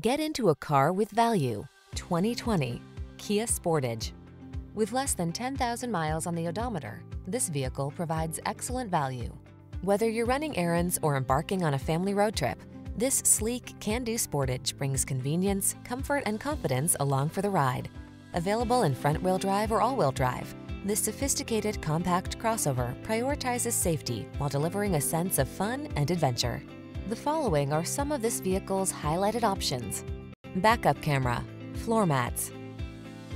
Get into a car with value. 2020 Kia Sportage. With less than 10,000 miles on the odometer, this vehicle provides excellent value. Whether you're running errands or embarking on a family road trip, this sleek, can-do Sportage brings convenience, comfort, and confidence along for the ride. Available in front-wheel drive or all-wheel drive, this sophisticated compact crossover prioritizes safety while delivering a sense of fun and adventure. The following are some of this vehicle's highlighted options. Backup camera, floor mats.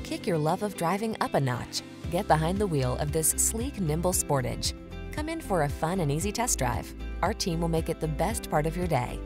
Kick your love of driving up a notch. Get behind the wheel of this sleek, nimble Sportage. Come in for a fun and easy test drive. Our team will make it the best part of your day.